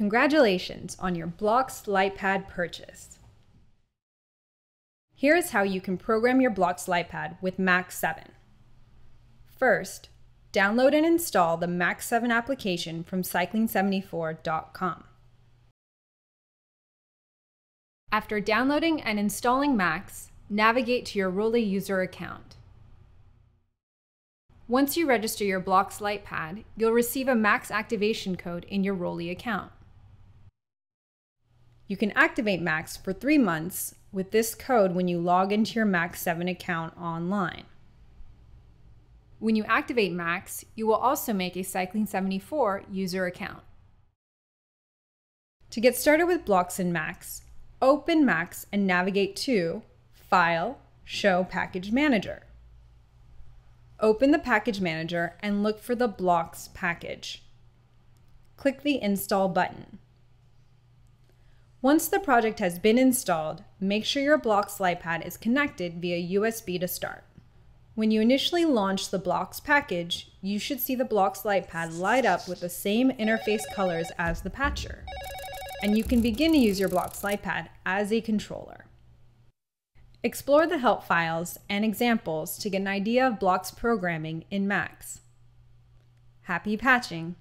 Congratulations on your Blocks LightPad purchase. Here is how you can program your Blocks LightPad with Max 7. First, download and install the Max 7 application from cycling74.com. After downloading and installing Max, navigate to your ROLI user account. Once you register your Blocks LightPad, you'll receive a Max activation code in your ROLI account. You can activate Max for three months with this code when you log into your Max 7 account online. When you activate Max, you will also make a Cycling74 user account. To get started with blocks in Max, open Max and navigate to File, Show Package Manager. Open the Package Manager and look for the Blocks package. Click the Install button. Once the project has been installed, make sure your Blocks LightPad is connected via USB to start. When you initially launch the Blocks package, you should see the Blocks LightPad light up with the same interface colors as the patcher, and you can begin to use your Blocks LightPad as a controller. Explore the help files and examples to get an idea of Blocks programming in Max. Happy patching!